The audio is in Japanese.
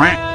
Ah!